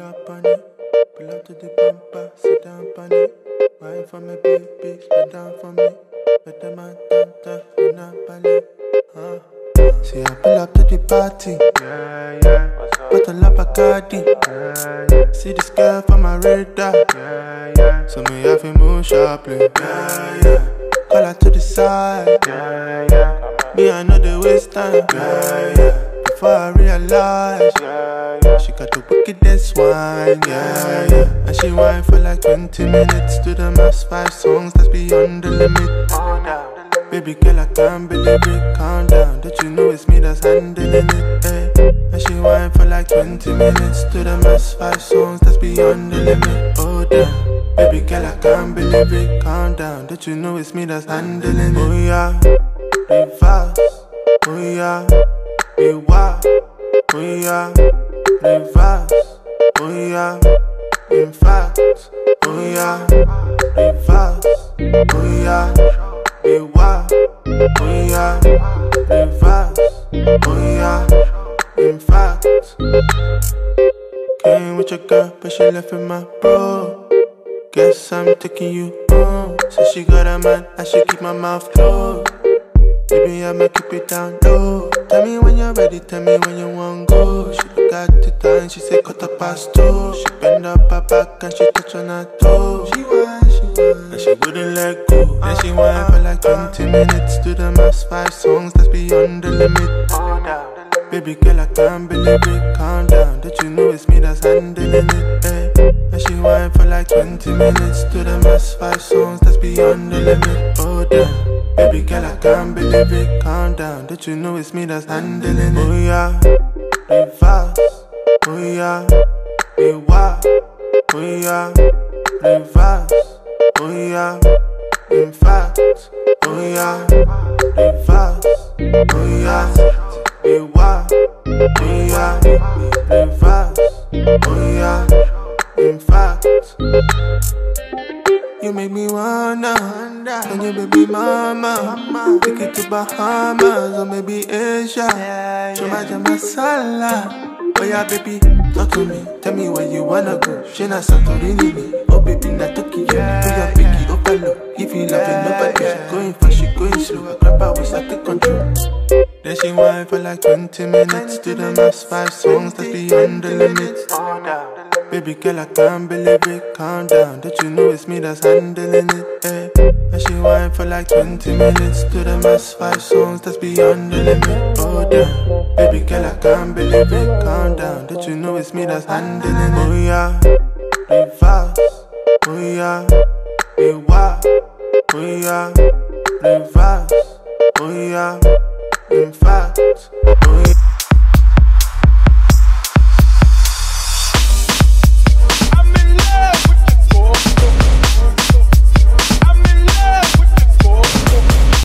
Pull up on it, pull up to the bumper, sit down on it. Wine for me, baby, spit down for me. Better dun, dun, in a ballet. Uh. See, I pull up to the party. Yeah, yeah. Bottle up Bacardi. Yeah, yeah. See this girl from my radar. Yeah, yeah. So me have to move sharply. Yeah, yeah. Call her to the side. Yeah, yeah. Me, I know the waste time. Yeah, yeah. Before I realize. Yeah. She got the wickedest wine. Yeah, yeah. And she wine for like 20 minutes to the mass five songs that's beyond the limit. Baby girl, I can't believe it. Calm down, don't you know it's me that's handling it? Eh? And she whine for like 20 minutes to the mass five songs that's beyond the limit. Oh damn, baby girl, I can't believe it. Calm down, don't you know it's me that's handling it? Oh yeah, reverse. Oh yeah, rewind. Oh yeah, reverse. Oh yeah, in fact. Oh yeah, reverse. Oh yeah. Be wild, oh yeah, reverse, oh yeah, in fact. Came with your girl, but she left with my bro. Guess I'm taking you home. So she got a man, I should keep my mouth closed. Baby, I'ma keep it down low. Tell me when you're ready, tell me when you want go. She at the time, she say cut up past two. She bend up her back and she touch on her toe She whine, she whine, and she wouldn't let go. Then she whine for like 20 minutes to the mass five songs that's beyond the limit. Baby girl, I can't believe it. Calm down, don't you know it's me that's handling it? Eh? And she whine for like 20 minutes to the mass five songs that's beyond the limit. Oh damn. Baby girl, I can't believe it. Calm down, don't you know it's me that's handling it? Oh yeah, reverse. Oh yeah, rewind. Oh yeah, reverse. Oh yeah, in fact. Oh yeah, reverse. Oh yeah, rewind. Oh yeah, reverse. Oh yeah, You make me wanna Can you baby mama? Take it to Bahamas or maybe Asia. Show my masala Oh yeah baby, talk to me. Tell me where you wanna go. Shina Santorini me. Oh baby, na Tokyo. Oh yeah picky, oh palo. If you love it, nobody She going fast, she going slow. I grab her waist, I take control. Then she whine for like 20 minutes To the mass five songs that's beyond the limits Baby girl, I can't believe it. Calm down, don't you know it's me that's handling it? Eh? And she whine for like 20 minutes to the mass five songs that's beyond the limit. Oh damn, baby girl, I can't believe it. Calm down, don't you know it's me that's handling it? Oh yeah, reverse. Oh yeah, rewind. Oh yeah, reverse. Oh yeah. Oh.